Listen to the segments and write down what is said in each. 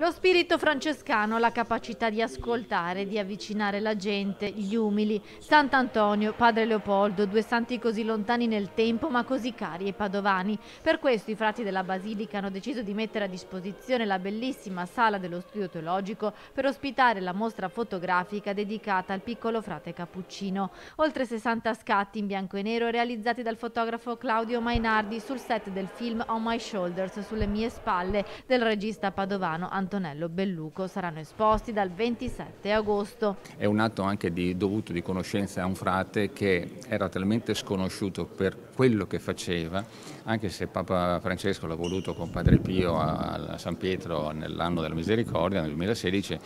Lo spirito francescano, la capacità di ascoltare, di avvicinare la gente, gli umili. Sant'Antonio, Padre Leopoldo, due santi così lontani nel tempo ma così cari ai padovani. Per questo i frati della Basilica hanno deciso di mettere a disposizione la bellissima sala dello studio teologico per ospitare la mostra fotografica dedicata al piccolo frate Cappuccino. Oltre 60 scatti in bianco e nero realizzati dal fotografo Claudio Mainardi sul set del film On My Shoulders, sulle mie spalle, del regista padovano Antonio Antonello Belluco saranno esposti dal 27 agosto. È un atto anche di dovuto di conoscenza a un frate che era talmente sconosciuto per quello che faceva, anche se Papa Francesco l'ha voluto con Padre Pio a, San Pietro nell'anno della misericordia, nel 2016,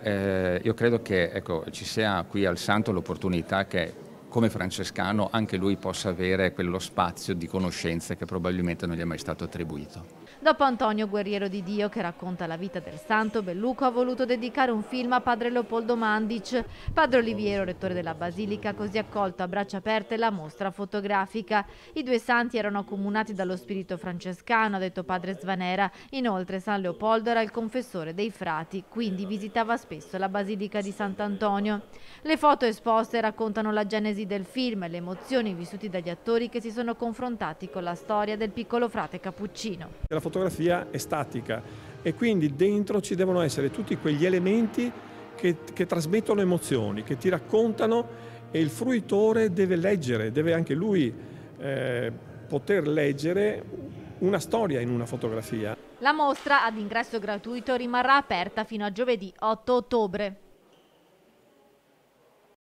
eh, io credo che ecco, ci sia qui al Santo l'opportunità che come francescano anche lui possa avere quello spazio di conoscenze che probabilmente non gli è mai stato attribuito. Dopo Antonio Guerriero di Dio che racconta la vita del santo, Belluco ha voluto dedicare un film a padre Leopoldo Mandic. Padre Oliviero, rettore della Basilica, così accolto a braccia aperte la mostra fotografica. I due santi erano accomunati dallo spirito francescano, ha detto padre Svanera. Inoltre San Leopoldo era il confessore dei frati, quindi visitava spesso la Basilica di Sant'Antonio. Le foto esposte raccontano la genesi del film e le emozioni vissute dagli attori che si sono confrontati con la storia del piccolo frate cappuccino fotografia è statica e quindi dentro ci devono essere tutti quegli elementi che, che trasmettono emozioni, che ti raccontano e il fruitore deve leggere, deve anche lui eh, poter leggere una storia in una fotografia. La mostra ad ingresso gratuito rimarrà aperta fino a giovedì 8 ottobre.